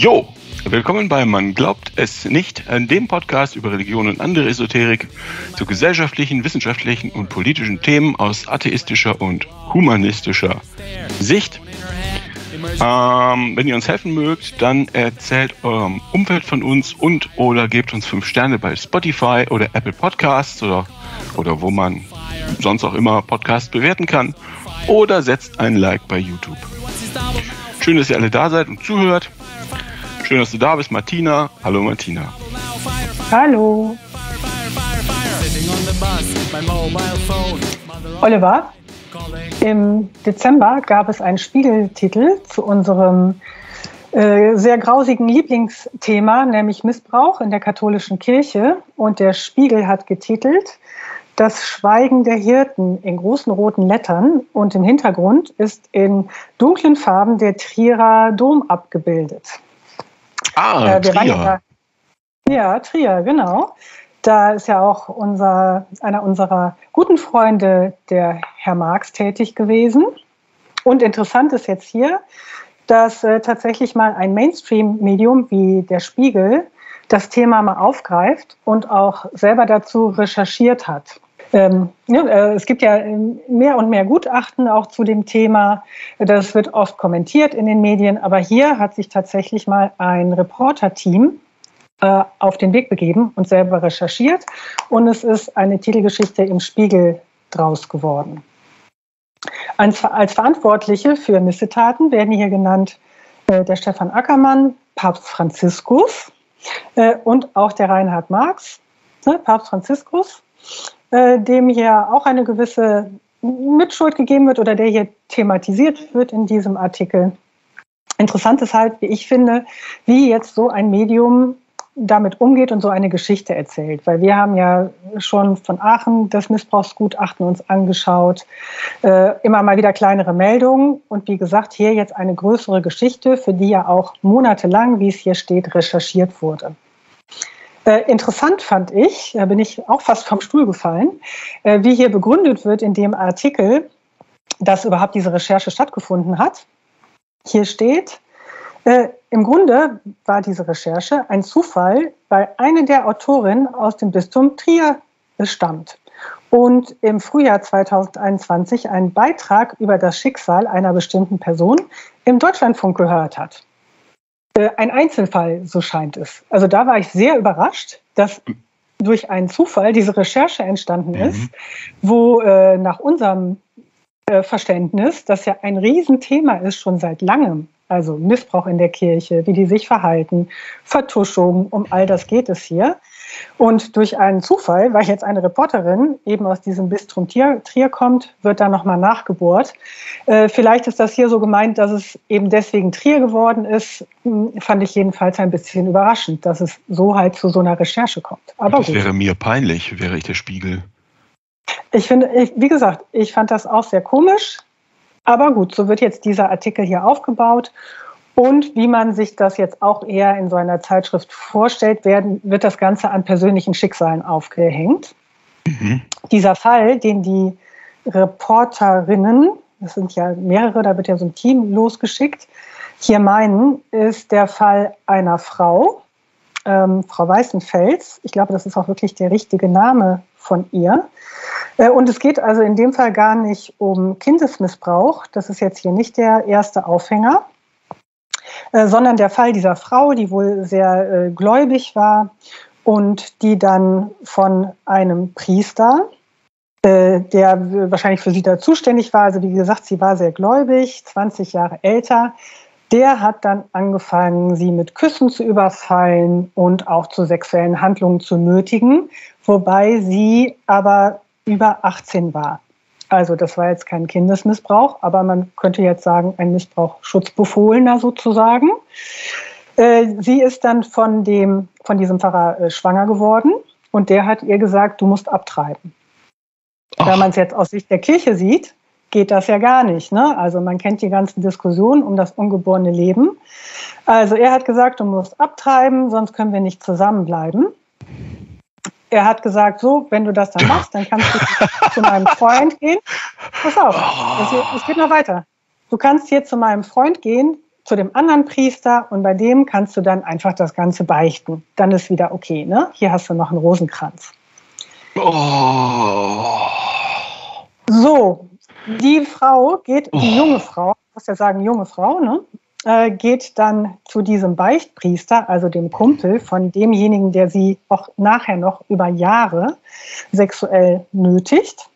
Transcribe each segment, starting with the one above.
Jo, willkommen bei Man glaubt es nicht, dem Podcast über Religion und andere Esoterik zu gesellschaftlichen, wissenschaftlichen und politischen Themen aus atheistischer und humanistischer Sicht. Ähm, wenn ihr uns helfen mögt, dann erzählt eurem Umfeld von uns und oder gebt uns fünf Sterne bei Spotify oder Apple Podcasts oder, oder wo man sonst auch immer Podcasts bewerten kann oder setzt ein Like bei YouTube. Schön, dass ihr alle da seid und zuhört. Schön, dass du da bist, Martina. Hallo, Martina. Hallo. Oliver, im Dezember gab es einen Spiegeltitel zu unserem äh, sehr grausigen Lieblingsthema, nämlich Missbrauch in der katholischen Kirche. Und der Spiegel hat getitelt Das Schweigen der Hirten in großen roten Lettern und im Hintergrund ist in dunklen Farben der Trierer Dom abgebildet. Ah, äh, Trier. Ja, ja, Trier, genau. Da ist ja auch unser, einer unserer guten Freunde, der Herr Marx, tätig gewesen. Und interessant ist jetzt hier, dass äh, tatsächlich mal ein Mainstream-Medium wie der Spiegel das Thema mal aufgreift und auch selber dazu recherchiert hat. Ähm, ja, äh, es gibt ja ähm, mehr und mehr Gutachten auch zu dem Thema. Das wird oft kommentiert in den Medien, aber hier hat sich tatsächlich mal ein Reporter-Team äh, auf den Weg begeben und selber recherchiert. Und es ist eine Titelgeschichte im Spiegel draus geworden. Als, als Verantwortliche für Missetaten werden hier genannt äh, der Stefan Ackermann, Papst Franziskus äh, und auch der Reinhard Marx, ne, Papst Franziskus äh, dem hier auch eine gewisse Mitschuld gegeben wird oder der hier thematisiert wird in diesem Artikel. Interessant ist halt, wie ich finde, wie jetzt so ein Medium damit umgeht und so eine Geschichte erzählt. Weil wir haben ja schon von Aachen das Missbrauchsgutachten uns angeschaut, äh, immer mal wieder kleinere Meldungen und wie gesagt, hier jetzt eine größere Geschichte, für die ja auch monatelang, wie es hier steht, recherchiert wurde. Äh, interessant fand ich, da bin ich auch fast vom Stuhl gefallen, äh, wie hier begründet wird in dem Artikel, dass überhaupt diese Recherche stattgefunden hat. Hier steht, äh, im Grunde war diese Recherche ein Zufall, weil eine der Autorinnen aus dem Bistum Trier stammt und im Frühjahr 2021 einen Beitrag über das Schicksal einer bestimmten Person im Deutschlandfunk gehört hat. Äh, ein Einzelfall, so scheint es. Also da war ich sehr überrascht, dass durch einen Zufall diese Recherche entstanden mhm. ist, wo äh, nach unserem äh, Verständnis das ja ein Riesenthema ist schon seit langem. Also Missbrauch in der Kirche, wie die sich verhalten, Vertuschung, um all das geht es hier. Und durch einen Zufall, weil jetzt eine Reporterin eben aus diesem Bistrum Trier, Trier kommt, wird da nochmal nachgebohrt. Äh, vielleicht ist das hier so gemeint, dass es eben deswegen Trier geworden ist. Hm, fand ich jedenfalls ein bisschen überraschend, dass es so halt zu so einer Recherche kommt. Aber das gut. wäre mir peinlich, wäre ich der Spiegel. Ich finde, ich, wie gesagt, ich fand das auch sehr komisch. Aber gut, so wird jetzt dieser Artikel hier aufgebaut. Und wie man sich das jetzt auch eher in so einer Zeitschrift vorstellt, werden, wird das Ganze an persönlichen Schicksalen aufgehängt. Mhm. Dieser Fall, den die Reporterinnen, das sind ja mehrere, da wird ja so ein Team losgeschickt, hier meinen, ist der Fall einer Frau, ähm, Frau Weißenfels. Ich glaube, das ist auch wirklich der richtige Name von ihr. Äh, und es geht also in dem Fall gar nicht um Kindesmissbrauch. Das ist jetzt hier nicht der erste Aufhänger, äh, sondern der Fall dieser Frau, die wohl sehr äh, gläubig war und die dann von einem Priester, äh, der wahrscheinlich für sie da zuständig war, also wie gesagt, sie war sehr gläubig, 20 Jahre älter, der hat dann angefangen, sie mit Küssen zu überfallen und auch zu sexuellen Handlungen zu nötigen, wobei sie aber über 18 war. Also das war jetzt kein Kindesmissbrauch, aber man könnte jetzt sagen, ein Missbrauch schutzbefohlener sozusagen. Äh, sie ist dann von, dem, von diesem Pfarrer äh, schwanger geworden und der hat ihr gesagt, du musst abtreiben. Ach. Wenn man es jetzt aus Sicht der Kirche sieht, geht das ja gar nicht. Ne? Also man kennt die ganzen Diskussionen um das ungeborene Leben. Also er hat gesagt, du musst abtreiben, sonst können wir nicht zusammenbleiben er hat gesagt, so, wenn du das dann machst, dann kannst du zu meinem Freund gehen. Pass auf, es geht noch weiter. Du kannst hier zu meinem Freund gehen, zu dem anderen Priester und bei dem kannst du dann einfach das Ganze beichten. Dann ist wieder okay. Ne? Hier hast du noch einen Rosenkranz. Oh. So, die Frau geht, die oh. junge Frau, muss ja sagen junge Frau, ne? Äh, geht dann zu diesem Beichtpriester, also dem Kumpel von demjenigen, der sie auch nachher noch über Jahre sexuell nötigt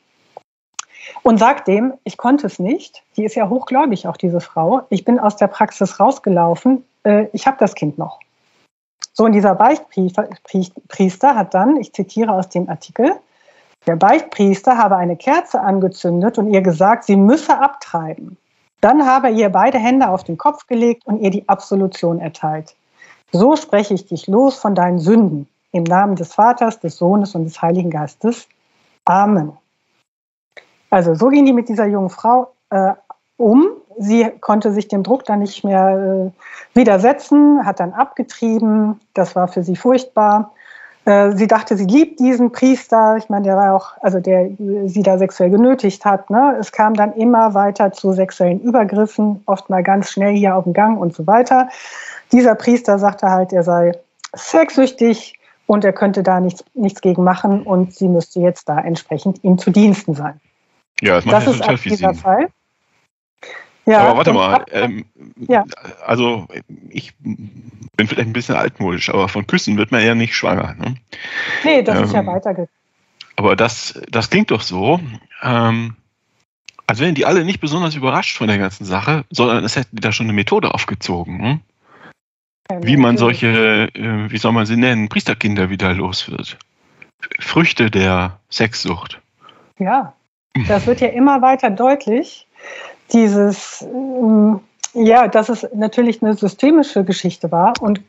und sagt dem, ich konnte es nicht. Die ist ja hochgläubig, auch diese Frau. Ich bin aus der Praxis rausgelaufen. Äh, ich habe das Kind noch. So, und dieser Beichtpriester hat dann, ich zitiere aus dem Artikel, der Beichtpriester habe eine Kerze angezündet und ihr gesagt, sie müsse abtreiben. Dann habe ihr beide Hände auf den Kopf gelegt und ihr die Absolution erteilt. So spreche ich dich los von deinen Sünden. Im Namen des Vaters, des Sohnes und des Heiligen Geistes. Amen. Also so ging die mit dieser jungen Frau äh, um. Sie konnte sich dem Druck dann nicht mehr äh, widersetzen, hat dann abgetrieben. Das war für sie furchtbar. Äh, sie dachte, sie liebt diesen Priester. Ich meine, der war auch, also der sie da sexuell genötigt hat. Ne? Es kam dann immer weiter zu sexuellen Übergriffen, oft mal ganz schnell hier auf dem Gang und so weiter. Dieser Priester sagte halt, er sei sexsüchtig und er könnte da nichts, nichts gegen machen und sie müsste jetzt da entsprechend ihm zu Diensten sein. Ja, das das ja total viel Sinn. Fall. Ja, aber warte mal, ähm, ja. also ich bin vielleicht ein bisschen altmodisch, aber von Küssen wird man ja nicht schwanger. Ne? Nee, das ähm, ist ja ähm, weitergegangen. Aber das, das klingt doch so, ähm, als wären die alle nicht besonders überrascht von der ganzen Sache, sondern es hätten die da schon eine Methode aufgezogen. Ne? Ja, wie man solche, äh, wie soll man sie nennen, Priesterkinder wieder los wird. Früchte der Sexsucht. Ja, das wird ja immer weiter deutlich, dieses, ähm, ja, dass es natürlich eine systemische Geschichte war und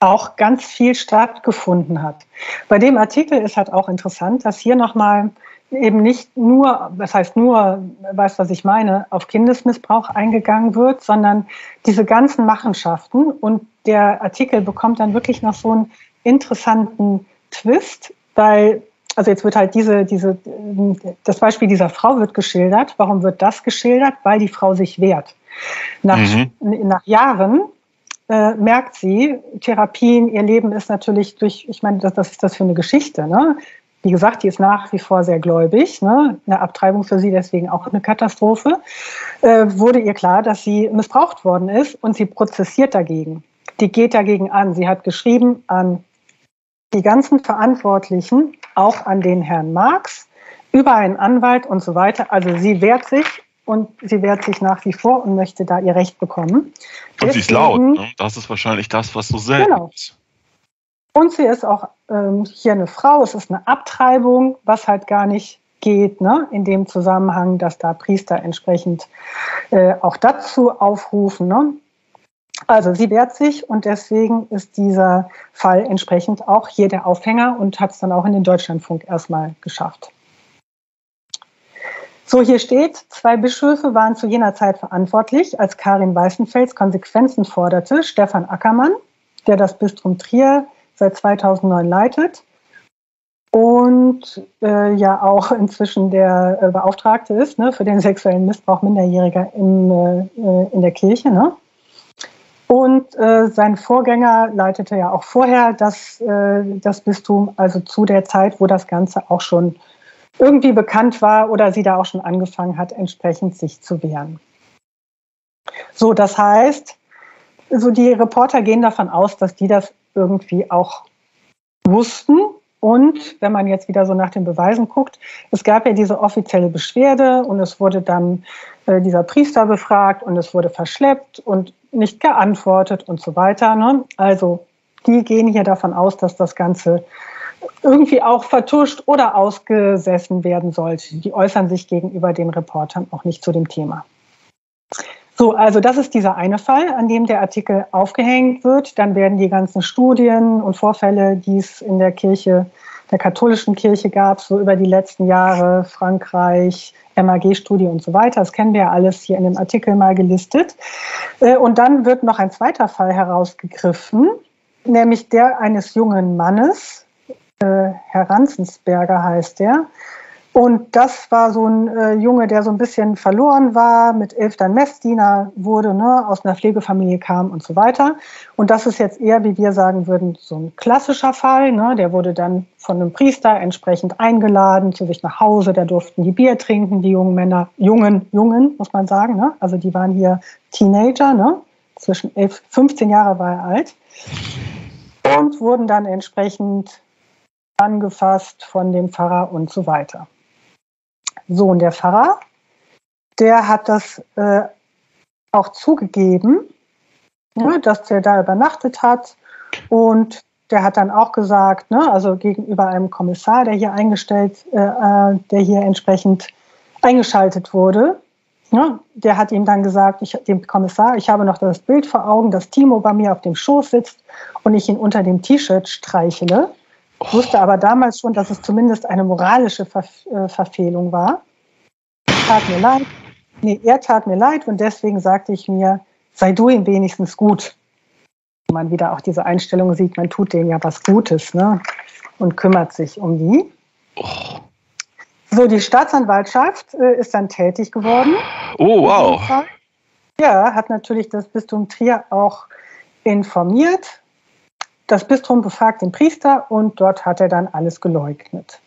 auch ganz viel stattgefunden hat. Bei dem Artikel ist halt auch interessant, dass hier nochmal eben nicht nur, das heißt nur, weißt was ich meine, auf Kindesmissbrauch eingegangen wird, sondern diese ganzen Machenschaften und der Artikel bekommt dann wirklich noch so einen interessanten Twist, weil also jetzt wird halt diese, diese, das Beispiel dieser Frau wird geschildert. Warum wird das geschildert? Weil die Frau sich wehrt. Nach, mhm. nach Jahren äh, merkt sie, Therapien, ihr Leben ist natürlich durch, ich meine, das, das ist das für eine Geschichte, ne? Wie gesagt, die ist nach wie vor sehr gläubig. Ne? Eine Abtreibung für sie deswegen auch eine Katastrophe. Äh, wurde ihr klar, dass sie missbraucht worden ist und sie prozessiert dagegen. Die geht dagegen an. Sie hat geschrieben an die ganzen Verantwortlichen, auch an den Herrn Marx, über einen Anwalt und so weiter. Also sie wehrt sich und sie wehrt sich nach wie vor und möchte da ihr Recht bekommen. Und Deswegen, sie ist laut. Ne? Das ist wahrscheinlich das, was so selten genau. ist. Und sie ist auch ähm, hier eine Frau. Es ist eine Abtreibung, was halt gar nicht geht, ne? in dem Zusammenhang, dass da Priester entsprechend äh, auch dazu aufrufen. Ne? Also sie wehrt sich und deswegen ist dieser Fall entsprechend auch hier der Aufhänger und hat es dann auch in den Deutschlandfunk erstmal geschafft. So, hier steht, zwei Bischöfe waren zu jener Zeit verantwortlich, als Karin Weißenfels Konsequenzen forderte, Stefan Ackermann, der das Bistum Trier seit 2009 leitet und äh, ja auch inzwischen der äh, Beauftragte ist ne, für den sexuellen Missbrauch Minderjähriger in, äh, in der Kirche. Ne? Und äh, sein Vorgänger leitete ja auch vorher das, äh, das Bistum, also zu der Zeit, wo das Ganze auch schon irgendwie bekannt war oder sie da auch schon angefangen hat, entsprechend sich zu wehren. So, das heißt, so die Reporter gehen davon aus, dass die das irgendwie auch wussten. Und wenn man jetzt wieder so nach den Beweisen guckt, es gab ja diese offizielle Beschwerde und es wurde dann äh, dieser Priester befragt und es wurde verschleppt und nicht geantwortet und so weiter. Ne? Also die gehen hier davon aus, dass das Ganze irgendwie auch vertuscht oder ausgesessen werden sollte. Die äußern sich gegenüber den Reportern auch nicht zu dem Thema. So, also das ist dieser eine Fall, an dem der Artikel aufgehängt wird. Dann werden die ganzen Studien und Vorfälle, die es in der Kirche, der katholischen Kirche gab, so über die letzten Jahre, Frankreich, MAG-Studie und so weiter. Das kennen wir ja alles hier in dem Artikel mal gelistet. Äh, und dann wird noch ein zweiter Fall herausgegriffen, nämlich der eines jungen Mannes, äh, Herr Ranzensberger heißt der, Und das war so ein äh, Junge, der so ein bisschen verloren war, mit elf dann Messdiener wurde, ne, aus einer Pflegefamilie kam und so weiter. Und das ist jetzt eher, wie wir sagen würden, so ein klassischer Fall. Ne? Der wurde dann von einem Priester entsprechend eingeladen zu sich nach Hause. Da durften die Bier trinken, die jungen Männer, jungen, jungen, muss man sagen. Ne? Also die waren hier Teenager, ne? zwischen elf, 15 Jahre war er alt. Und wurden dann entsprechend angefasst von dem Pfarrer und so weiter. Sohn der Pfarrer, der hat das äh, auch zugegeben, ne, dass der da übernachtet hat. Und der hat dann auch gesagt, ne, also gegenüber einem Kommissar, der hier eingestellt, äh, äh der hier entsprechend eingeschaltet wurde, ne, der hat ihm dann gesagt, ich, dem Kommissar, ich habe noch das Bild vor Augen, dass Timo bei mir auf dem Schoß sitzt und ich ihn unter dem T-Shirt streichele. Ich wusste aber damals schon, dass es zumindest eine moralische Ver äh, Verfehlung war. Tat mir leid. Nee, er tat mir leid und deswegen sagte ich mir, sei du ihm wenigstens gut. Man wieder auch diese Einstellung sieht, man tut dem ja was Gutes ne? und kümmert sich um die. Oh. So, die Staatsanwaltschaft äh, ist dann tätig geworden. Oh, wow. Ja, hat natürlich das Bistum Trier auch informiert das Bistum befragt den Priester und dort hat er dann alles geleugnet.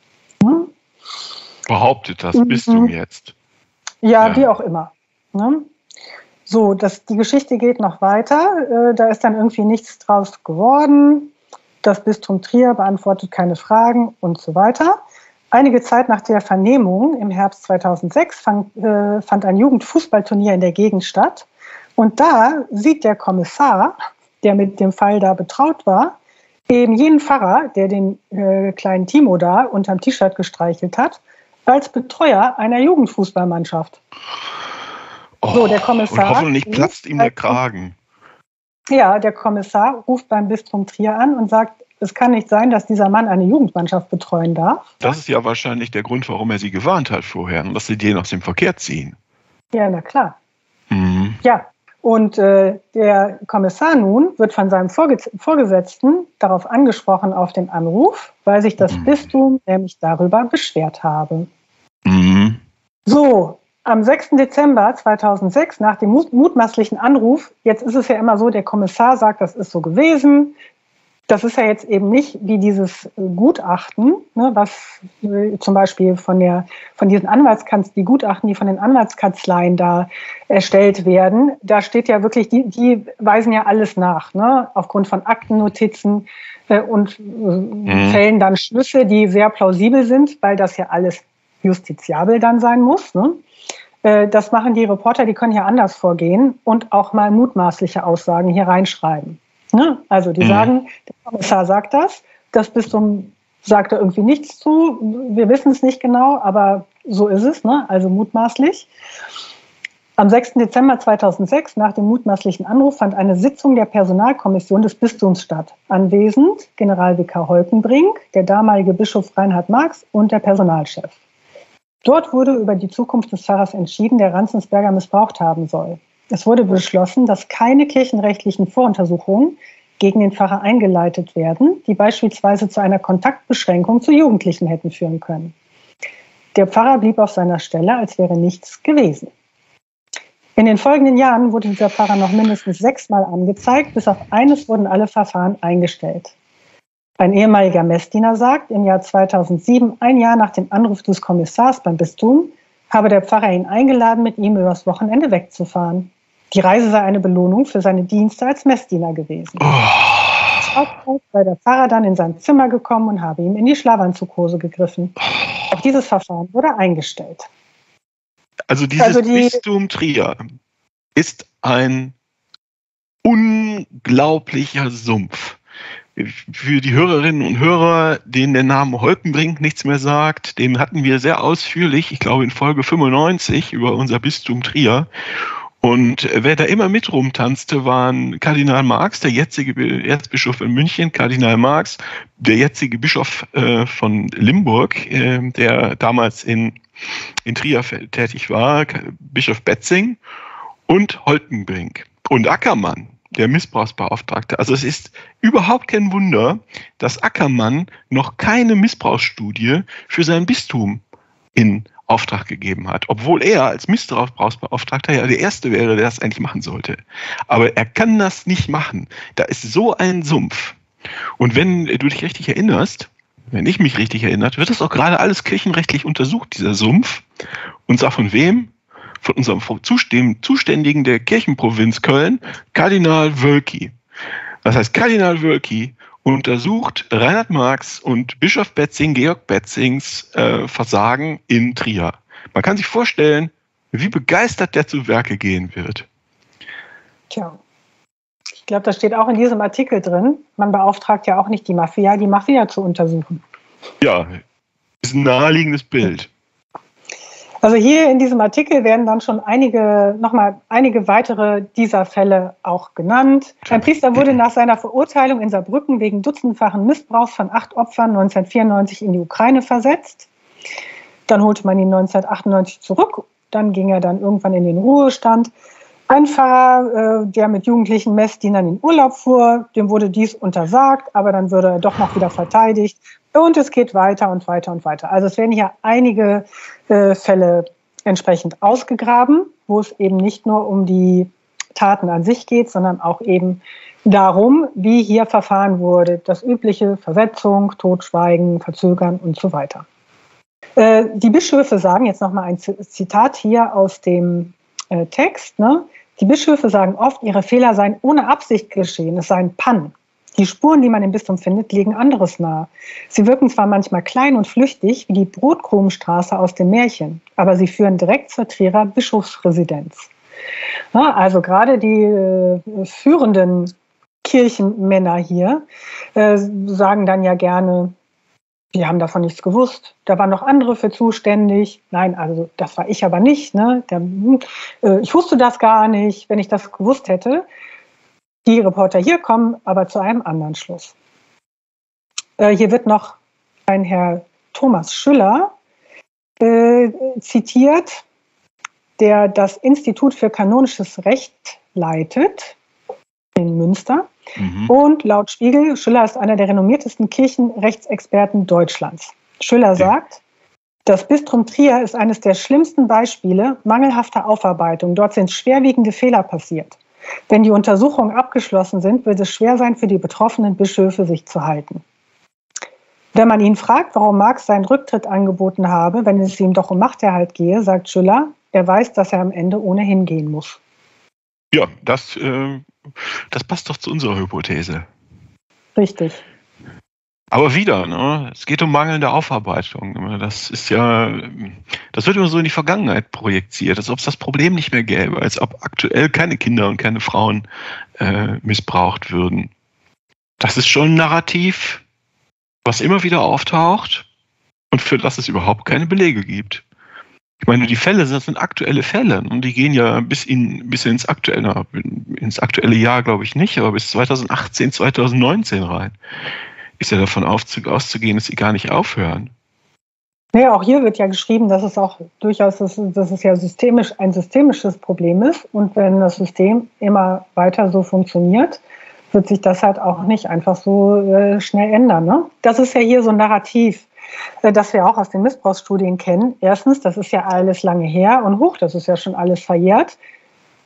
Hm? Behauptet das mhm. Bistum jetzt? Ja, ja, wie auch immer. Ne? So, das, die Geschichte geht noch weiter. Äh, da ist dann irgendwie nichts draus geworden. Das Bistum Trier beantwortet keine Fragen und so weiter. Einige Zeit nach der Vernehmung im Herbst 2006 fand, äh, fand ein Jugendfußballturnier in der Gegend statt. Und da sieht der Kommissar der mit dem Fall da betraut war, eben jenen Pfarrer, der den äh, kleinen Timo da unterm T-Shirt gestreichelt hat, als Betreuer einer Jugendfußballmannschaft. Oh, so, der Kommissar. Und hoffentlich platzt ihm der Kragen. Ja, der Kommissar ruft beim Bistum Trier an und sagt, es kann nicht sein, dass dieser Mann eine Jugendmannschaft betreuen darf. Das ist ja wahrscheinlich der Grund, warum er sie gewarnt hat vorher, dass sie den aus dem Verkehr ziehen. Ja, na klar. Mhm. Ja, und äh, der Kommissar nun wird von seinem Vorge Vorgesetzten darauf angesprochen auf den Anruf, weil sich das mhm. Bistum nämlich darüber beschwert habe. Mhm. So, am 6. Dezember 2006, nach dem mutmaßlichen Anruf, jetzt ist es ja immer so, der Kommissar sagt, das ist so gewesen, das ist ja jetzt eben nicht wie dieses Gutachten, ne, was äh, zum Beispiel von, der, von diesen Anwaltskanzleien, die Gutachten, die von den Anwaltskanzleien da erstellt werden, da steht ja wirklich, die, die weisen ja alles nach, ne, aufgrund von Aktennotizen äh, und äh, mhm. fällen dann Schlüsse, die sehr plausibel sind, weil das ja alles justiziabel dann sein muss. Ne? Äh, das machen die Reporter, die können ja anders vorgehen und auch mal mutmaßliche Aussagen hier reinschreiben. Ne? Also die mhm. sagen, der Kommissar sagt das, das Bistum sagt da irgendwie nichts zu, wir wissen es nicht genau, aber so ist es, ne? also mutmaßlich. Am 6. Dezember 2006, nach dem mutmaßlichen Anruf, fand eine Sitzung der Personalkommission des Bistums statt. Anwesend Generalvikar Holkenbrink, der damalige Bischof Reinhard Marx und der Personalchef. Dort wurde über die Zukunft des Pfarrers entschieden, der Ranzensberger missbraucht haben soll. Es wurde beschlossen, dass keine kirchenrechtlichen Voruntersuchungen gegen den Pfarrer eingeleitet werden, die beispielsweise zu einer Kontaktbeschränkung zu Jugendlichen hätten führen können. Der Pfarrer blieb auf seiner Stelle, als wäre nichts gewesen. In den folgenden Jahren wurde dieser Pfarrer noch mindestens sechsmal angezeigt, bis auf eines wurden alle Verfahren eingestellt. Ein ehemaliger Messdiener sagt, im Jahr 2007, ein Jahr nach dem Anruf des Kommissars beim Bistum, habe der Pfarrer ihn eingeladen, mit ihm übers Wochenende wegzufahren. Die Reise sei eine Belohnung für seine Dienste als Messdiener gewesen. Oh. sei der Pfarrer dann in sein Zimmer gekommen und habe ihm in die Schlafanzughose gegriffen. Auch dieses Verfahren wurde eingestellt. Also dieses also die, Bistum Trier ist ein unglaublicher Sumpf. Für die Hörerinnen und Hörer, denen der Name Holkenbrink nichts mehr sagt, den hatten wir sehr ausführlich, ich glaube in Folge 95 über unser Bistum Trier. Und wer da immer mit rumtanzte, waren Kardinal Marx, der jetzige Erzbischof in München, Kardinal Marx, der jetzige Bischof äh, von Limburg, äh, der damals in, in Trier tätig war, Bischof Betzing und Holtenbrink und Ackermann, der Missbrauchsbeauftragte. Also es ist überhaupt kein Wunder, dass Ackermann noch keine Missbrauchsstudie für sein Bistum in Auftrag gegeben hat, obwohl er als Missbrauchsbeauftragter ja der Erste wäre, der das eigentlich machen sollte. Aber er kann das nicht machen. Da ist so ein Sumpf. Und wenn du dich richtig erinnerst, wenn ich mich richtig erinnert, wird das auch gerade alles kirchenrechtlich untersucht, dieser Sumpf. Und zwar von wem? Von unserem Zuständigen der Kirchenprovinz Köln, Kardinal Wölki. Das heißt, Kardinal Wölki untersucht Reinhard Marx und Bischof Betzing, Georg Betzings äh, Versagen in Trier. Man kann sich vorstellen, wie begeistert der zu Werke gehen wird. Tja, ich glaube, das steht auch in diesem Artikel drin. Man beauftragt ja auch nicht die Mafia, die Mafia zu untersuchen. Ja, ist ein naheliegendes Bild. Also hier in diesem Artikel werden dann schon einige, nochmal einige weitere dieser Fälle auch genannt. Ein Priester wurde nach seiner Verurteilung in Saarbrücken wegen dutzendfachen Missbrauchs von acht Opfern 1994 in die Ukraine versetzt. Dann holte man ihn 1998 zurück. Dann ging er dann irgendwann in den Ruhestand. Ein Pfarrer, äh, der mit jugendlichen Messdienern in Urlaub fuhr, dem wurde dies untersagt, aber dann würde er doch noch wieder verteidigt. Und es geht weiter und weiter und weiter. Also es werden hier einige äh, Fälle entsprechend ausgegraben, wo es eben nicht nur um die Taten an sich geht, sondern auch eben darum, wie hier verfahren wurde. Das übliche Versetzung, Totschweigen, Verzögern und so weiter. Äh, die Bischöfe sagen jetzt nochmal ein Zitat hier aus dem Text. Ne? Die Bischöfe sagen oft, ihre Fehler seien ohne Absicht geschehen, es seien Pannen. Die Spuren, die man im Bistum findet, legen anderes nahe. Sie wirken zwar manchmal klein und flüchtig, wie die Brotkrumenstraße aus dem Märchen, aber sie führen direkt zur Trierer Bischofsresidenz. Ja, also gerade die äh, führenden Kirchenmänner hier äh, sagen dann ja gerne, wir haben davon nichts gewusst. Da waren noch andere für zuständig. Nein, also das war ich aber nicht. Ne? Der, äh, ich wusste das gar nicht. Wenn ich das gewusst hätte, die Reporter hier kommen aber zu einem anderen Schluss. Äh, hier wird noch ein Herr Thomas Schüller äh, zitiert, der das Institut für kanonisches Recht leitet in Münster. Mhm. Und laut Spiegel, Schüller ist einer der renommiertesten Kirchenrechtsexperten Deutschlands. Schüller ja. sagt, das Bistrum Trier ist eines der schlimmsten Beispiele mangelhafter Aufarbeitung. Dort sind schwerwiegende Fehler passiert. Wenn die Untersuchungen abgeschlossen sind, wird es schwer sein, für die betroffenen Bischöfe sich zu halten. Wenn man ihn fragt, warum Marx seinen Rücktritt angeboten habe, wenn es ihm doch um Machterhalt gehe, sagt Schüller, er weiß, dass er am Ende ohnehin gehen muss. Ja, das, äh, das passt doch zu unserer Hypothese. Richtig. Aber wieder, ne? es geht um mangelnde Aufarbeitung. Das ist ja, das wird immer so in die Vergangenheit projiziert, als ob es das Problem nicht mehr gäbe, als ob aktuell keine Kinder und keine Frauen äh, missbraucht würden. Das ist schon ein Narrativ, was immer wieder auftaucht und für das es überhaupt keine Belege gibt. Ich meine, die Fälle das sind aktuelle Fälle und die gehen ja bis, in, bis ins, aktuelle, ins aktuelle Jahr, glaube ich nicht, aber bis 2018, 2019 rein ist ja davon auszugehen, dass sie gar nicht aufhören. Nee, auch hier wird ja geschrieben, dass es auch durchaus, dass, dass es ja systemisch ein systemisches Problem ist. Und wenn das System immer weiter so funktioniert, wird sich das halt auch nicht einfach so äh, schnell ändern. Ne? Das ist ja hier so ein Narrativ, das wir auch aus den Missbrauchsstudien kennen. Erstens, das ist ja alles lange her und hoch, das ist ja schon alles verjährt.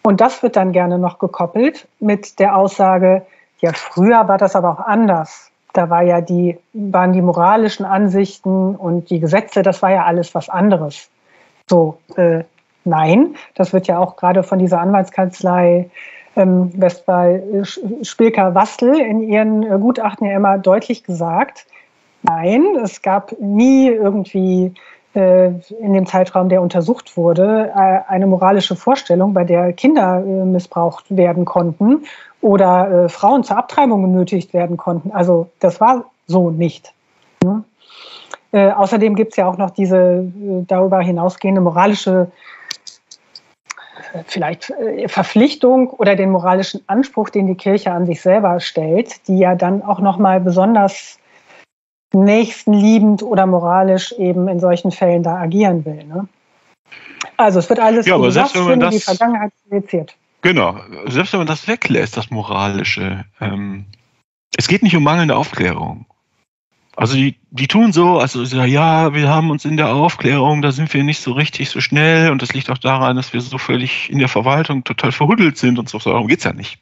Und das wird dann gerne noch gekoppelt mit der Aussage, ja, früher war das aber auch anders da war ja die, waren die moralischen Ansichten und die Gesetze, das war ja alles was anderes. So, äh, nein, das wird ja auch gerade von dieser Anwaltskanzlei ähm, Westphal Spilker Wastel in ihren äh, Gutachten ja immer deutlich gesagt. Nein, es gab nie irgendwie äh, in dem Zeitraum, der untersucht wurde, äh, eine moralische Vorstellung, bei der Kinder äh, missbraucht werden konnten oder Frauen zur Abtreibung genötigt werden konnten. Also das war so nicht. Ne? Außerdem gibt es ja auch noch diese darüber hinausgehende moralische vielleicht Verpflichtung oder den moralischen Anspruch, den die Kirche an sich selber stellt, die ja dann auch noch mal besonders nächstenliebend oder moralisch eben in solchen Fällen da agieren will. Ne? Also es wird alles ja, aber selbst wenn man das, die Vergangenheit projiziert. Genau, selbst wenn man das weglässt, das Moralische. Ähm, es geht nicht um mangelnde Aufklärung. Also die, die tun so, also ja, wir haben uns in der Aufklärung, da sind wir nicht so richtig so schnell und das liegt auch daran, dass wir so völlig in der Verwaltung total verhuddelt sind und so. Darum geht's ja nicht.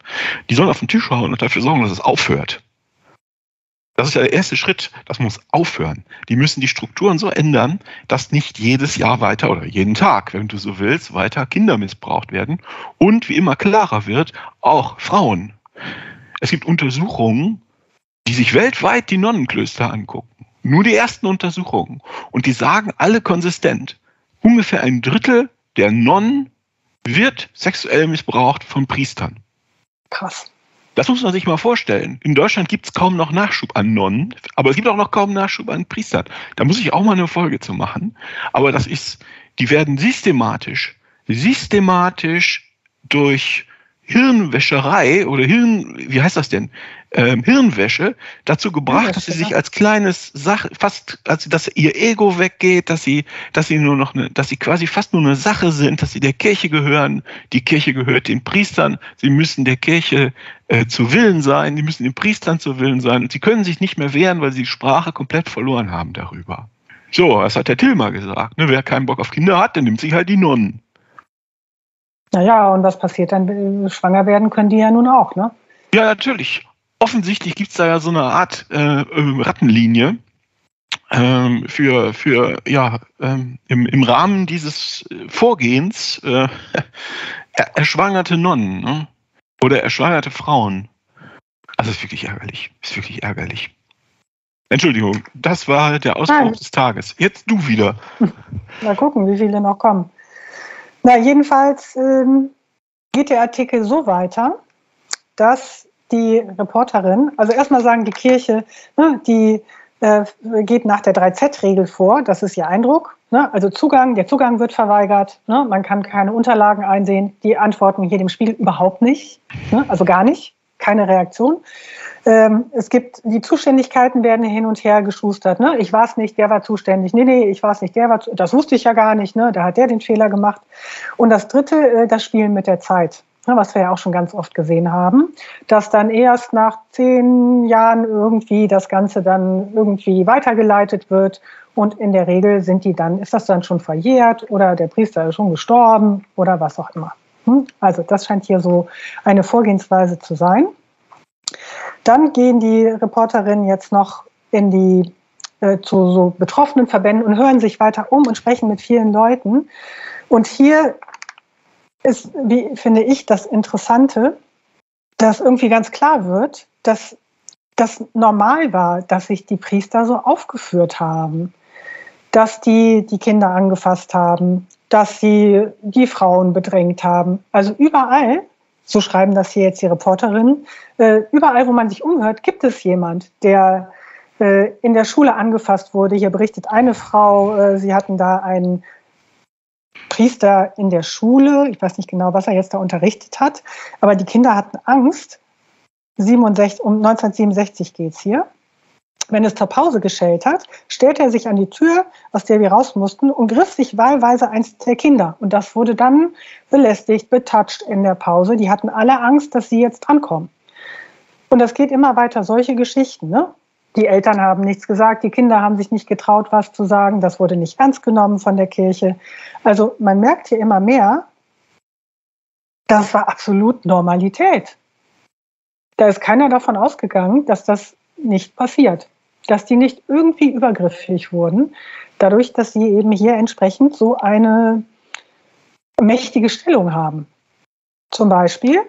Die sollen auf den Tisch hauen und dafür sorgen, dass es aufhört. Das ist ja der erste Schritt. Das muss aufhören. Die müssen die Strukturen so ändern, dass nicht jedes Jahr weiter oder jeden Tag, wenn du so willst, weiter Kinder missbraucht werden. Und wie immer klarer wird, auch Frauen. Es gibt Untersuchungen, die sich weltweit die Nonnenklöster angucken. Nur die ersten Untersuchungen. Und die sagen alle konsistent, ungefähr ein Drittel der Nonnen wird sexuell missbraucht von Priestern. Krass. Das muss man sich mal vorstellen. In Deutschland gibt es kaum noch Nachschub an Nonnen, aber es gibt auch noch kaum Nachschub an Priestern. Da muss ich auch mal eine Folge zu machen. Aber das ist, die werden systematisch, systematisch durch Hirnwäscherei oder Hirn, wie heißt das denn? Ähm, Hirnwäsche dazu gebracht, dass sie sich als kleines Sache, fast, als dass ihr Ego weggeht, dass sie, dass sie nur noch eine, dass sie quasi fast nur eine Sache sind, dass sie der Kirche gehören. Die Kirche gehört den Priestern. Sie müssen der Kirche äh, zu Willen sein. Die müssen den Priestern zu Willen sein. Und sie können sich nicht mehr wehren, weil sie die Sprache komplett verloren haben darüber. So, das hat der Tilma gesagt. Ne? Wer keinen Bock auf Kinder hat, der nimmt sich halt die Nonnen. Naja, und was passiert dann? Schwanger werden können die ja nun auch, ne? Ja, natürlich. Offensichtlich gibt es da ja so eine Art äh, äh, Rattenlinie ähm, für, für ja, ähm, im, im Rahmen dieses Vorgehens äh, erschwangerte Nonnen ne? oder erschwangerte Frauen. Also ist wirklich ärgerlich. Ist wirklich ärgerlich. Entschuldigung, das war der Ausbruch Nein. des Tages. Jetzt du wieder. Mal gucken, wie viele noch kommen. Na, jedenfalls ähm, geht der Artikel so weiter, dass die Reporterin, also erstmal sagen die Kirche, ne, die äh, geht nach der 3Z-Regel vor, das ist ihr Eindruck. Ne? Also Zugang, der Zugang wird verweigert, ne? man kann keine Unterlagen einsehen, die antworten hier dem Spiegel überhaupt nicht, ne? also gar nicht, keine Reaktion. Ähm, es gibt, die Zuständigkeiten werden hin und her geschustert. Ne? Ich war nicht, der war zuständig. Nee, nee, ich war nicht, der war, das wusste ich ja gar nicht. Ne? Da hat der den Fehler gemacht. Und das dritte, äh, das Spielen mit der Zeit. Ne, was wir ja auch schon ganz oft gesehen haben, dass dann erst nach zehn Jahren irgendwie das Ganze dann irgendwie weitergeleitet wird und in der Regel sind die dann, ist das dann schon verjährt oder der Priester ist schon gestorben oder was auch immer. Hm? Also das scheint hier so eine Vorgehensweise zu sein. Dann gehen die Reporterinnen jetzt noch in die äh, zu so betroffenen Verbänden und hören sich weiter um und sprechen mit vielen Leuten. Und hier ist, wie finde ich, das Interessante, dass irgendwie ganz klar wird, dass das normal war, dass sich die Priester so aufgeführt haben, dass die die Kinder angefasst haben, dass sie die Frauen bedrängt haben. Also überall so schreiben das hier jetzt die Reporterinnen, äh, überall, wo man sich umhört, gibt es jemand, der äh, in der Schule angefasst wurde. Hier berichtet eine Frau, äh, sie hatten da einen Priester in der Schule, ich weiß nicht genau, was er jetzt da unterrichtet hat, aber die Kinder hatten Angst. 67, um 1967 geht es hier wenn es zur Pause geschellt hat, stellte er sich an die Tür, aus der wir raus mussten, und griff sich wahlweise eins der Kinder. Und das wurde dann belästigt, betatscht in der Pause. Die hatten alle Angst, dass sie jetzt drankommen. Und das geht immer weiter, solche Geschichten. Ne? Die Eltern haben nichts gesagt, die Kinder haben sich nicht getraut, was zu sagen. Das wurde nicht ernst genommen von der Kirche. Also man merkt hier immer mehr, das war absolut Normalität. Da ist keiner davon ausgegangen, dass das nicht passiert dass die nicht irgendwie übergriffig wurden, dadurch, dass sie eben hier entsprechend so eine mächtige Stellung haben. Zum Beispiel,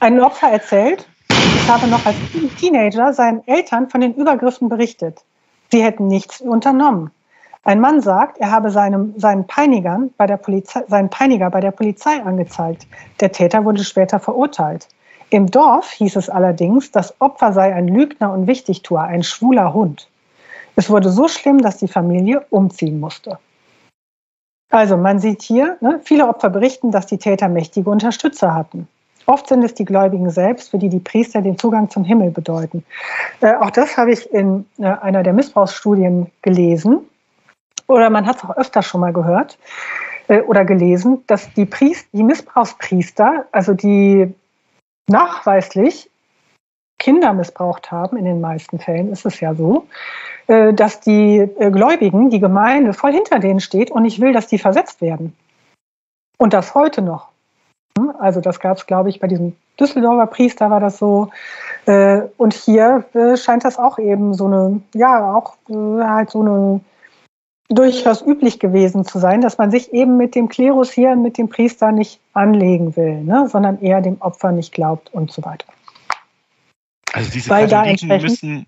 ein Opfer erzählt, ich habe noch als Teenager seinen Eltern von den Übergriffen berichtet. Sie hätten nichts unternommen. Ein Mann sagt, er habe seinem, seinen, Peinigern bei der Polizei, seinen Peiniger bei der Polizei angezeigt. Der Täter wurde später verurteilt. Im Dorf hieß es allerdings, das Opfer sei ein Lügner und Wichtigtuer, ein schwuler Hund. Es wurde so schlimm, dass die Familie umziehen musste. Also man sieht hier, ne, viele Opfer berichten, dass die Täter mächtige Unterstützer hatten. Oft sind es die Gläubigen selbst, für die die Priester den Zugang zum Himmel bedeuten. Äh, auch das habe ich in äh, einer der Missbrauchsstudien gelesen. Oder man hat es auch öfter schon mal gehört äh, oder gelesen, dass die, Priester, die Missbrauchspriester, also die nachweislich Kinder missbraucht haben, in den meisten Fällen ist es ja so, dass die Gläubigen, die Gemeinde voll hinter denen steht und ich will, dass die versetzt werden. Und das heute noch. Hm? Also das gab es, glaube ich, bei diesem Düsseldorfer Priester war das so. Äh, und hier scheint das auch eben so eine, ja, auch halt so eine durchaus üblich gewesen zu sein, dass man sich eben mit dem Klerus hier, mit dem Priester nicht anlegen will, ne, sondern eher dem Opfer nicht glaubt und so weiter. Also diese Weil Katholiken müssen,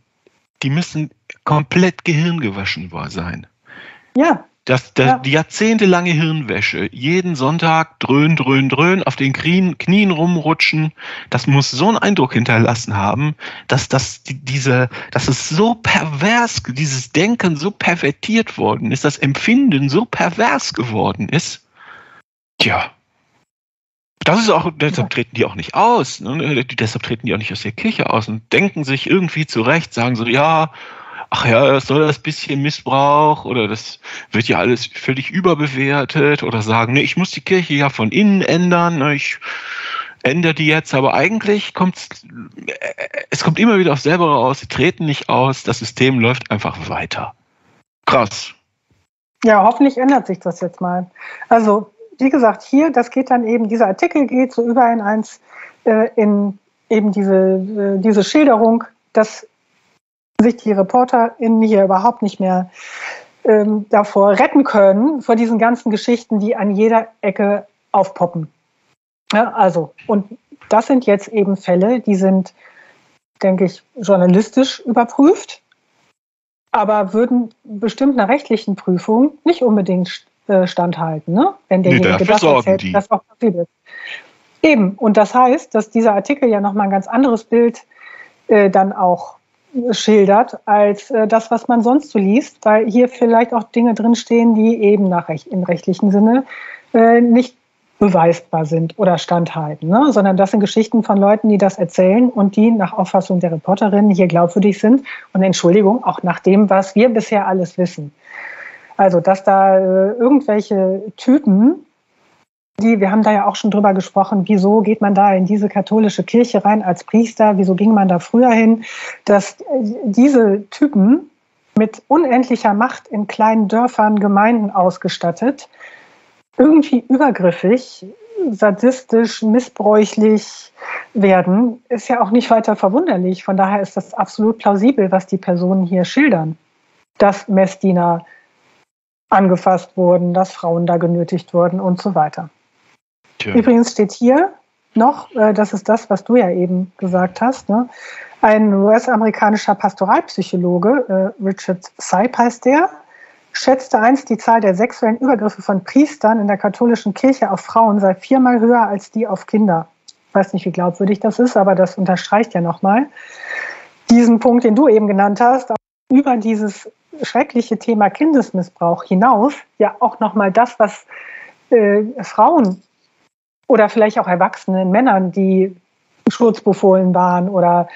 die müssen komplett gehirngewaschen sein. Ja. Das, das, ja. Die jahrzehntelange Hirnwäsche, jeden Sonntag dröhn, dröhn, dröhn, auf den Knien, Knien rumrutschen, das muss so einen Eindruck hinterlassen haben, dass, das, diese, dass es so pervers, dieses Denken so pervertiert worden ist, das Empfinden so pervers geworden ist. Tja, das ist auch, deshalb treten die auch nicht aus. Ne? Deshalb treten die auch nicht aus der Kirche aus und denken sich irgendwie zurecht, sagen so, ja, ach ja, soll das bisschen Missbrauch oder das wird ja alles völlig überbewertet oder sagen, ne, ich muss die Kirche ja von innen ändern, ne, ich ändere die jetzt, aber eigentlich kommt es kommt immer wieder auf selber raus, sie treten nicht aus, das System läuft einfach weiter. Krass. Ja, hoffentlich ändert sich das jetzt mal. Also wie gesagt, hier, das geht dann eben, dieser Artikel geht so über in eins äh, in eben diese, äh, diese Schilderung, dass sich die ReporterInnen hier überhaupt nicht mehr ähm, davor retten können, vor diesen ganzen Geschichten, die an jeder Ecke aufpoppen. Ja, also, und das sind jetzt eben Fälle, die sind, denke ich, journalistisch überprüft, aber würden bestimmt einer rechtlichen Prüfung nicht unbedingt äh, standhalten, ne? wenn derjenige nee, das erzählt, die. das auch passiert ist. Eben, und das heißt, dass dieser Artikel ja nochmal ein ganz anderes Bild äh, dann auch schildert, als äh, das, was man sonst so liest, weil hier vielleicht auch Dinge drinstehen, die eben nach Recht, im rechtlichen Sinne äh, nicht beweisbar sind oder standhalten, ne? sondern das sind Geschichten von Leuten, die das erzählen und die nach Auffassung der Reporterin hier glaubwürdig sind und Entschuldigung, auch nach dem, was wir bisher alles wissen. Also, dass da äh, irgendwelche Typen, die, wir haben da ja auch schon drüber gesprochen, wieso geht man da in diese katholische Kirche rein als Priester, wieso ging man da früher hin, dass diese Typen mit unendlicher Macht in kleinen Dörfern, Gemeinden ausgestattet, irgendwie übergriffig, sadistisch, missbräuchlich werden, ist ja auch nicht weiter verwunderlich. Von daher ist das absolut plausibel, was die Personen hier schildern. Dass Messdiener angefasst wurden, dass Frauen da genötigt wurden und so weiter. Tja. Übrigens steht hier noch, äh, das ist das, was du ja eben gesagt hast, ne? ein US-amerikanischer Pastoralpsychologe, äh, Richard Sipe heißt der, schätzte einst, die Zahl der sexuellen Übergriffe von Priestern in der katholischen Kirche auf Frauen sei viermal höher als die auf Kinder. Ich weiß nicht, wie glaubwürdig das ist, aber das unterstreicht ja nochmal diesen Punkt, den du eben genannt hast, über dieses schreckliche Thema Kindesmissbrauch hinaus ja auch nochmal das, was äh, Frauen oder vielleicht auch erwachsenen Männern, die schutzbefohlen waren oder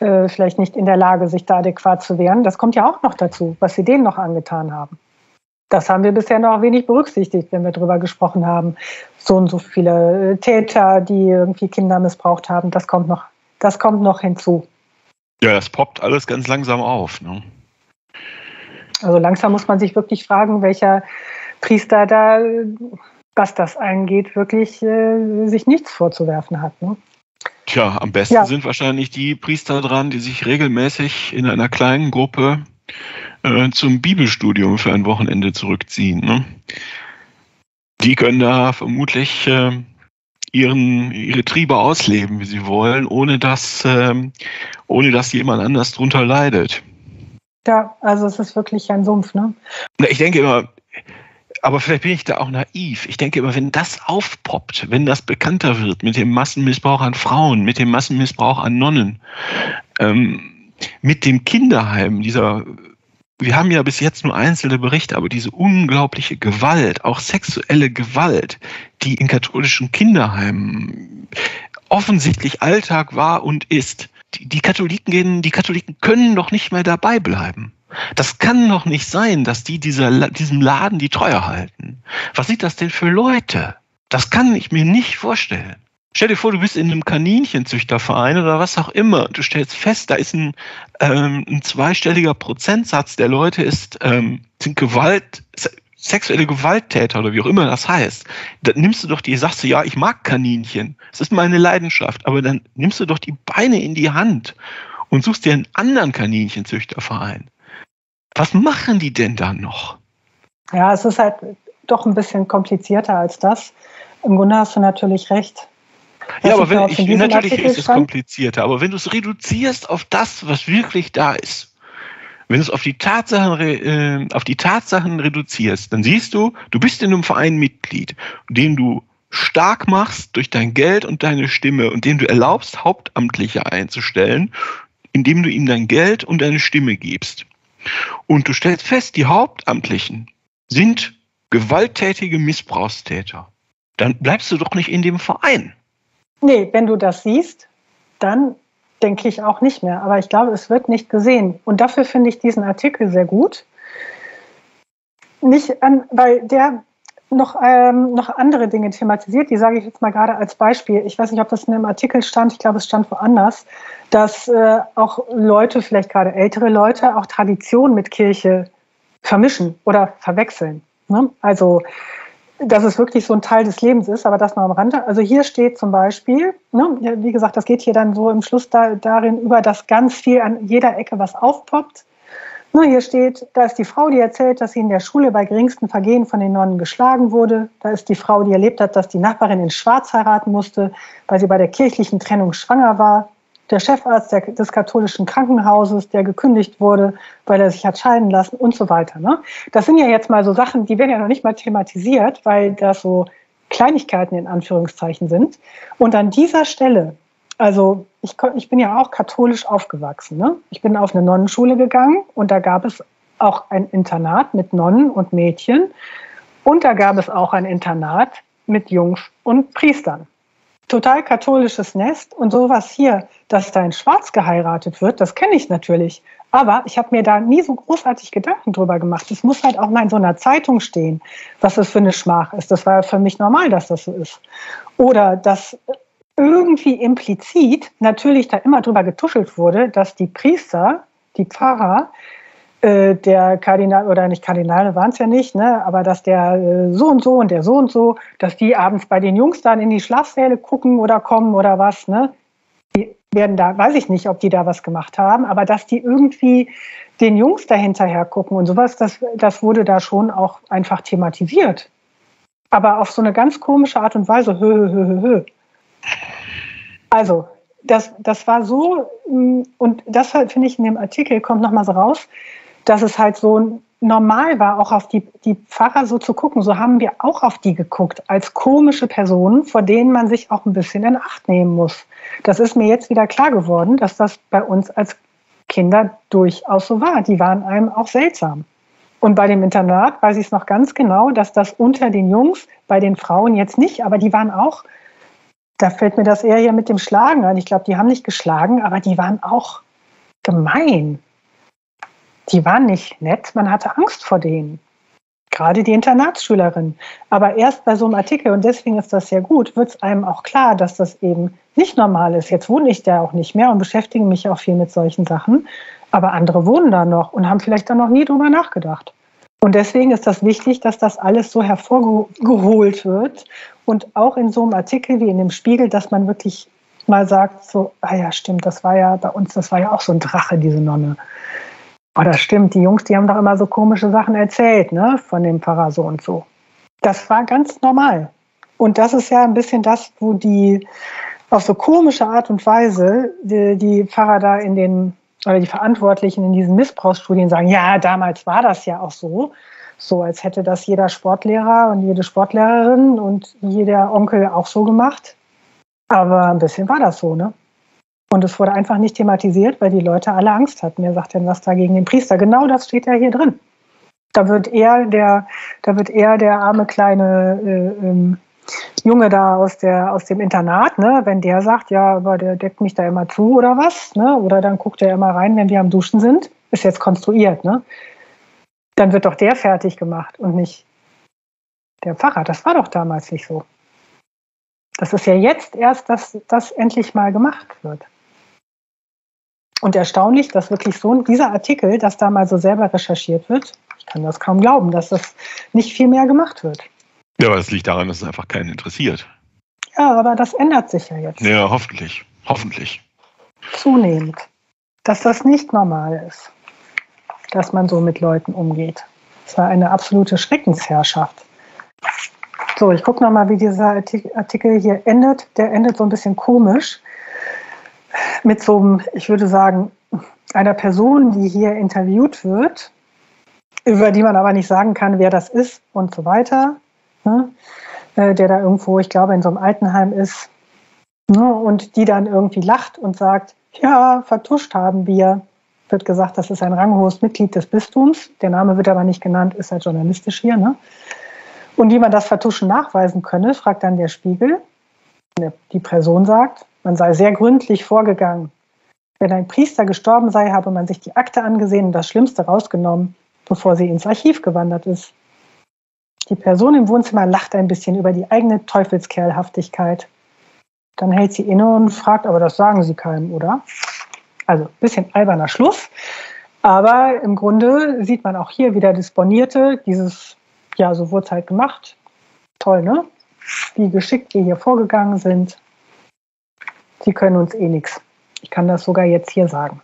äh, vielleicht nicht in der Lage, sich da adäquat zu wehren, das kommt ja auch noch dazu, was sie denen noch angetan haben. Das haben wir bisher noch wenig berücksichtigt, wenn wir darüber gesprochen haben. So und so viele äh, Täter, die irgendwie Kinder missbraucht haben, das kommt noch, das kommt noch hinzu. Ja, das poppt alles ganz langsam auf. Ne? Also langsam muss man sich wirklich fragen, welcher Priester da, was das angeht, wirklich äh, sich nichts vorzuwerfen hat. Ne? Tja, am besten ja. sind wahrscheinlich die Priester dran, die sich regelmäßig in einer kleinen Gruppe äh, zum Bibelstudium für ein Wochenende zurückziehen. Ne? Die können da vermutlich äh, ihren, ihre Triebe ausleben, wie sie wollen, ohne dass, ähm, ohne dass jemand anders drunter leidet. Ja, also es ist wirklich ein Sumpf, ne? Ich denke immer, aber vielleicht bin ich da auch naiv. Ich denke immer, wenn das aufpoppt, wenn das bekannter wird mit dem Massenmissbrauch an Frauen, mit dem Massenmissbrauch an Nonnen, ähm, mit dem Kinderheim, dieser, wir haben ja bis jetzt nur einzelne Berichte, aber diese unglaubliche Gewalt, auch sexuelle Gewalt, die in katholischen Kinderheimen offensichtlich Alltag war und ist, die, die Katholiken gehen, die Katholiken können doch nicht mehr dabei bleiben. Das kann doch nicht sein, dass die dieser, diesem Laden die Treue halten. Was sind das denn für Leute? Das kann ich mir nicht vorstellen. Stell dir vor, du bist in einem Kaninchenzüchterverein oder was auch immer. Du stellst fest, da ist ein, ähm, ein zweistelliger Prozentsatz der Leute ist, ähm, sind Gewalt, sexuelle Gewalttäter oder wie auch immer das heißt. Dann nimmst du doch die, sagst du, ja, ich mag Kaninchen. Es ist meine Leidenschaft. Aber dann nimmst du doch die Beine in die Hand und suchst dir einen anderen Kaninchenzüchterverein. Was machen die denn dann noch? Ja, es ist halt doch ein bisschen komplizierter als das. Im Grunde hast du natürlich recht. Ja, aber wenn, ich, natürlich Artikel ist es komplizierter, aber wenn du es reduzierst auf das, was wirklich da ist, wenn du es auf die Tatsachen, äh, auf die Tatsachen reduzierst, dann siehst du, du bist in einem Verein Mitglied, den du stark machst durch dein Geld und deine Stimme und dem du erlaubst, Hauptamtliche einzustellen, indem du ihm dein Geld und deine Stimme gibst. Und du stellst fest, die Hauptamtlichen sind gewalttätige Missbrauchstäter. Dann bleibst du doch nicht in dem Verein. Nee, wenn du das siehst, dann denke ich auch nicht mehr. Aber ich glaube, es wird nicht gesehen. Und dafür finde ich diesen Artikel sehr gut. Nicht an, weil der noch, ähm, noch andere Dinge thematisiert, die sage ich jetzt mal gerade als Beispiel. Ich weiß nicht, ob das in einem Artikel stand, ich glaube, es stand woanders, dass äh, auch Leute, vielleicht gerade ältere Leute, auch Tradition mit Kirche vermischen oder verwechseln. Ne? Also dass es wirklich so ein Teil des Lebens ist, aber das noch am Rande. Also hier steht zum Beispiel, ne, wie gesagt, das geht hier dann so im Schluss da, darin über, dass ganz viel an jeder Ecke was aufpoppt. Ne, hier steht, da ist die Frau, die erzählt, dass sie in der Schule bei geringsten Vergehen von den Nonnen geschlagen wurde. Da ist die Frau, die erlebt hat, dass die Nachbarin in Schwarz heiraten musste, weil sie bei der kirchlichen Trennung schwanger war der Chefarzt des katholischen Krankenhauses, der gekündigt wurde, weil er sich hat scheiden lassen und so weiter. Ne? Das sind ja jetzt mal so Sachen, die werden ja noch nicht mal thematisiert, weil das so Kleinigkeiten in Anführungszeichen sind. Und an dieser Stelle, also ich, ich bin ja auch katholisch aufgewachsen. Ne? Ich bin auf eine Nonnenschule gegangen und da gab es auch ein Internat mit Nonnen und Mädchen. Und da gab es auch ein Internat mit Jungs und Priestern total katholisches Nest und sowas hier, dass da in Schwarz geheiratet wird, das kenne ich natürlich. Aber ich habe mir da nie so großartig Gedanken drüber gemacht. Es muss halt auch mal in so einer Zeitung stehen, was das für eine Schmach ist. Das war für mich normal, dass das so ist. Oder dass irgendwie implizit natürlich da immer drüber getuschelt wurde, dass die Priester, die Pfarrer, äh, der Kardinal oder nicht Kardinale waren es ja nicht, ne, aber dass der äh, so und so und der so und so, dass die abends bei den Jungs dann in die Schlafsäle gucken oder kommen oder was, ne? Die werden da, weiß ich nicht, ob die da was gemacht haben, aber dass die irgendwie den Jungs dahinterher gucken und sowas, das, das wurde da schon auch einfach thematisiert. Aber auf so eine ganz komische Art und Weise, hö, hö, hö, hö. Also, das, das war so, mm, und das finde ich in dem Artikel, kommt nochmal so raus, dass es halt so normal war, auch auf die, die Pfarrer so zu gucken. So haben wir auch auf die geguckt, als komische Personen, vor denen man sich auch ein bisschen in Acht nehmen muss. Das ist mir jetzt wieder klar geworden, dass das bei uns als Kinder durchaus so war. Die waren einem auch seltsam. Und bei dem Internat weiß ich es noch ganz genau, dass das unter den Jungs, bei den Frauen jetzt nicht, aber die waren auch, da fällt mir das eher hier mit dem Schlagen an. Ich glaube, die haben nicht geschlagen, aber die waren auch gemein die waren nicht nett, man hatte Angst vor denen. Gerade die Internatsschülerin. Aber erst bei so einem Artikel, und deswegen ist das sehr gut, wird es einem auch klar, dass das eben nicht normal ist. Jetzt wohne ich da auch nicht mehr und beschäftige mich auch viel mit solchen Sachen. Aber andere wohnen da noch und haben vielleicht da noch nie drüber nachgedacht. Und deswegen ist das wichtig, dass das alles so hervorgeholt wird und auch in so einem Artikel wie in dem Spiegel, dass man wirklich mal sagt, so, ah ja, stimmt, das war ja bei uns, das war ja auch so ein Drache, diese Nonne. Oh, das stimmt. Die Jungs, die haben doch immer so komische Sachen erzählt, ne? Von dem Pfarrer so und so. Das war ganz normal. Und das ist ja ein bisschen das, wo die auf so komische Art und Weise die, die Pfarrer da in den oder die Verantwortlichen in diesen Missbrauchsstudien sagen, ja, damals war das ja auch so. So, als hätte das jeder Sportlehrer und jede Sportlehrerin und jeder Onkel auch so gemacht. Aber ein bisschen war das so, ne? Und es wurde einfach nicht thematisiert, weil die Leute alle Angst hatten. Wer sagt denn was da gegen den Priester? Genau das steht ja hier drin. Da wird eher der, da wird eher der arme kleine äh, ähm, Junge da aus, der, aus dem Internat, ne, wenn der sagt, ja, aber der deckt mich da immer zu oder was, ne, oder dann guckt er immer rein, wenn wir am Duschen sind, ist jetzt konstruiert, ne, dann wird doch der fertig gemacht und nicht der Pfarrer. Das war doch damals nicht so. Das ist ja jetzt erst, dass das endlich mal gemacht wird. Und erstaunlich, dass wirklich so dieser Artikel, dass da mal so selber recherchiert wird, ich kann das kaum glauben, dass das nicht viel mehr gemacht wird. Ja, aber das liegt daran, dass es einfach keinen interessiert. Ja, aber das ändert sich ja jetzt. Ja, hoffentlich. Hoffentlich. Zunehmend. Dass das nicht normal ist, dass man so mit Leuten umgeht. Es war eine absolute Schreckensherrschaft. So, ich gucke nochmal, wie dieser Artikel hier endet. Der endet so ein bisschen komisch. Mit so einem, ich würde sagen, einer Person, die hier interviewt wird, über die man aber nicht sagen kann, wer das ist und so weiter. Ne? Äh, der da irgendwo, ich glaube, in so einem Altenheim ist. Ne? Und die dann irgendwie lacht und sagt, ja, vertuscht haben wir. Wird gesagt, das ist ein ranghohes Mitglied des Bistums. Der Name wird aber nicht genannt, ist halt journalistisch hier. Ne? Und wie man das Vertuschen nachweisen könne, fragt dann der Spiegel. Die Person sagt, man sei sehr gründlich vorgegangen. Wenn ein Priester gestorben sei, habe man sich die Akte angesehen und das Schlimmste rausgenommen, bevor sie ins Archiv gewandert ist. Die Person im Wohnzimmer lacht ein bisschen über die eigene Teufelskerlhaftigkeit. Dann hält sie inne und fragt, aber das sagen Sie keinem, oder? Also ein bisschen alberner Schluss. Aber im Grunde sieht man auch hier wieder Disponierte, dieses, ja, so wurde es halt gemacht. Toll, ne? Wie geschickt wir hier vorgegangen sind. Sie können uns eh nichts. Ich kann das sogar jetzt hier sagen.